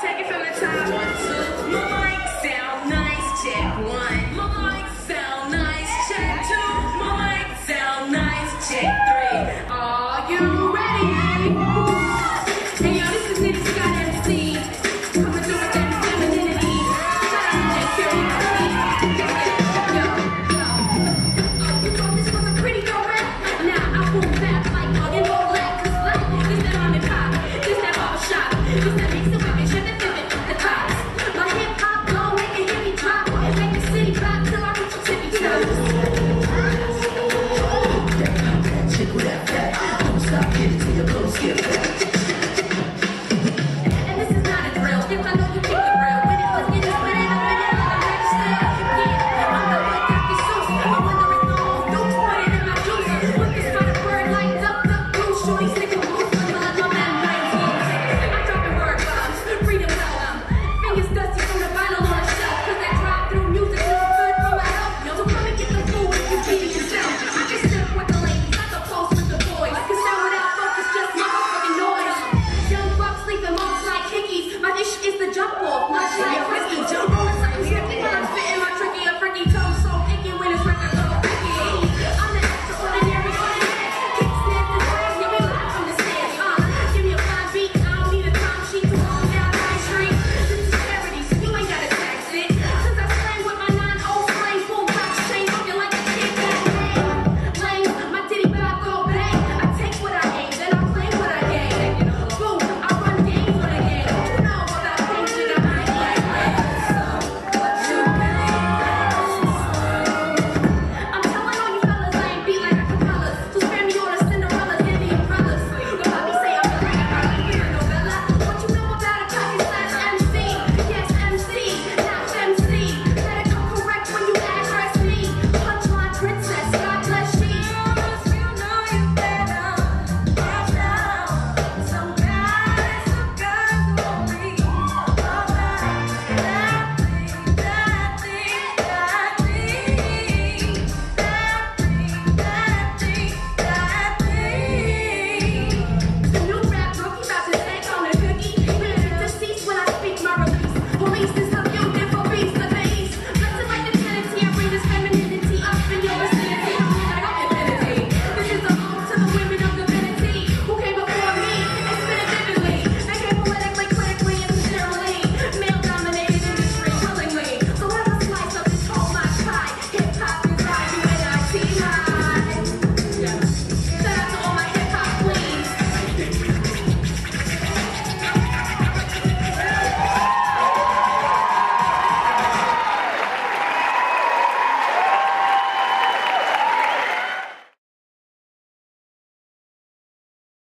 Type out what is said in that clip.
Take it from the top. One, two. My mic sound nice. Check one. My mic sound nice. Check two. My mic sound nice. Check three. Are you ready? Hey yo, this is Nitty Scott MC. Coming through with that femininity. Shout out to Jake Fury. Now I pull back like fucking black, cause black is that on the pop, is that all shot, is that makes the